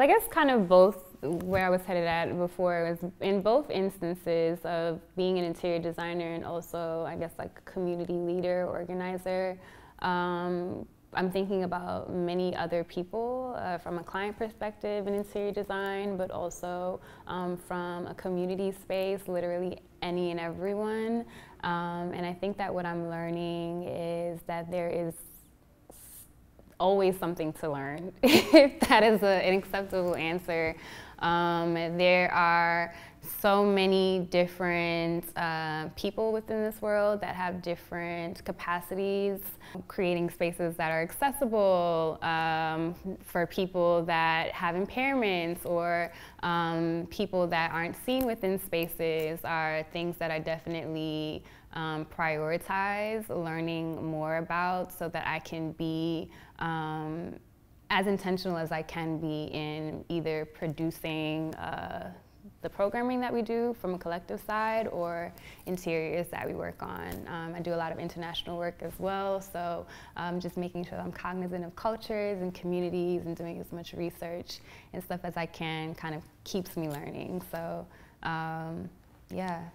I guess kind of both where I was headed at before was in both instances of being an interior designer and also I guess like community leader, organizer. Um, I'm thinking about many other people uh, from a client perspective in interior design, but also um, from a community space, literally any and everyone. Um, and I think that what I'm learning is that there is always something to learn, if that is a, an acceptable answer. Um, there are so many different uh, people within this world that have different capacities, creating spaces that are accessible for people that have impairments or um, people that aren't seen within spaces are things that I definitely um, prioritize learning more about so that I can be um, as intentional as I can be in either producing uh, the programming that we do from a collective side or interiors that we work on. Um, I do a lot of international work as well, so um, just making sure I'm cognizant of cultures and communities and doing as much research and stuff as I can kind of keeps me learning. So um, yeah.